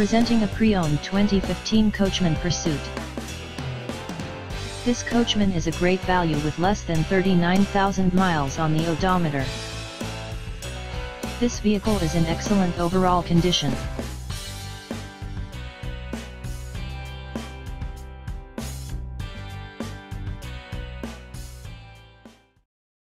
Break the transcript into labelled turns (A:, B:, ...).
A: Presenting a pre-owned 2015 Coachmen Pursuit. This Coachmen is a great value with less than 39,000 miles on the odometer. This vehicle is in excellent overall condition.